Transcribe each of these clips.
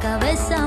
cabeza.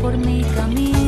Por mi camino.